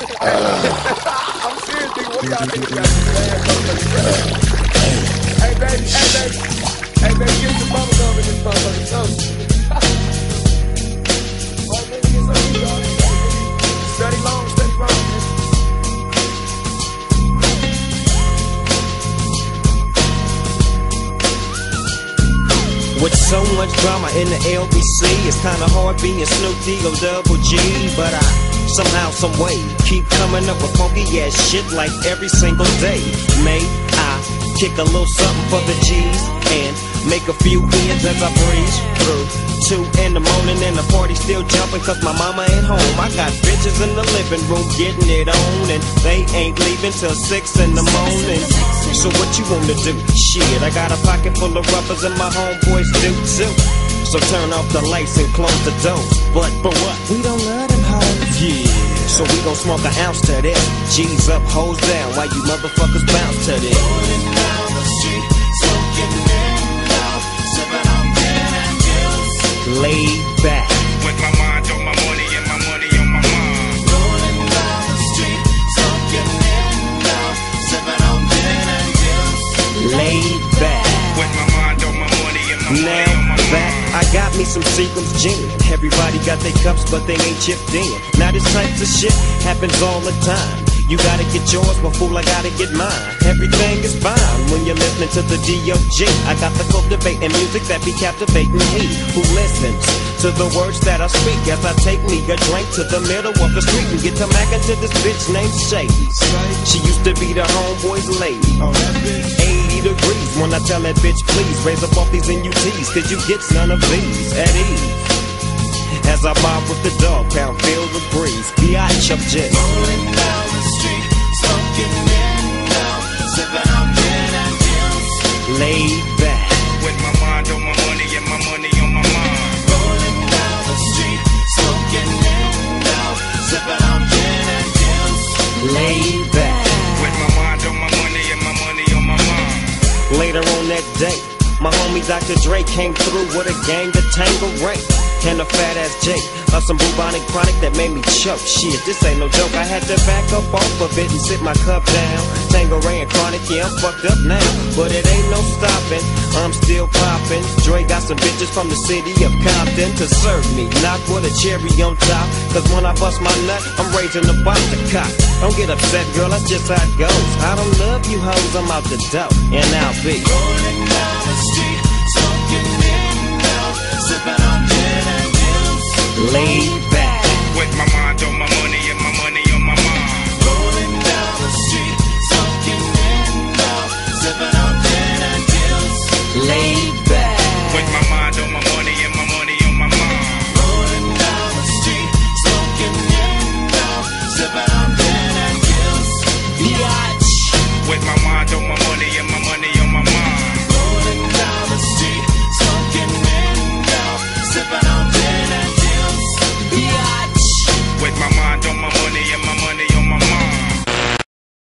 I'm serious, nigga. What y'all niggas got to? Hey, baby, hey, baby. Hey, baby, some in this. Toast. Study long, study. With so much drama in the LBC, it's kinda hard being Snoop D O double G. But I somehow, some way, keep coming up with funky ass shit like every single day. May I kick a little something for the G's and make a few ends as I breeze through. Two in the morning and the party still jumping cause my mama ain't home. I got bitches in the living room getting it on and they ain't leaving till six in the morning. So what you wanna do? Shit, I got a pocket full of rubbers and my homeboys do too. So turn off the lights and close the doors. But for what? We don't love them hoes. Yeah. So we gon' smoke an ounce to this. G's up, hoes down. Why you motherfuckers bounce to this. Laid back. With my mind on my money and my money on my mind. Rolling down the street, smoking in love, sipping on gin and juice. Laid back. With my mind on my money and my money Now on me some Seagram's gin. Everybody got their cups, but they ain't chipped in. Now this type of shit happens all the time. You gotta get yours, but fool, I gotta get mine. Everything is fine when you're listening to the D.O.G. I got the cultivating music that be captivating he who listens to the words that I speak as I take me a drink to the middle of the street and get to mackin' to this bitch named Shady. She used to be the homeboy's lady. 80 degrees when I tell that bitch, please raise up off these NUTs, cause you get none of these at ease. As I bob with the dog pound, feel the breeze. Biatch up jet. Laid back. With my mind on my money and my money on my Back. With my mind on my money and my money on my mind. Later on that day, my homie Dr. Dre came through with a gang of Tanqueray and a fat ass Jake of some bubonic chronic that made me choke. Shit, this ain't no joke. I had to back up off of it and sit my cup down. Tanqueray and chronic, yeah, I'm fucked up now, but it ain't no stopping. I'm still popping. Dre got some bitches from the city of Compton to serve me, not with a cherry on top. Cause when I bust my nut, I'm raising the box to cock. Don't get upset, girl, that's just how it goes. I don't love you hoes, I'm out the dope, and I'll be. Laid back.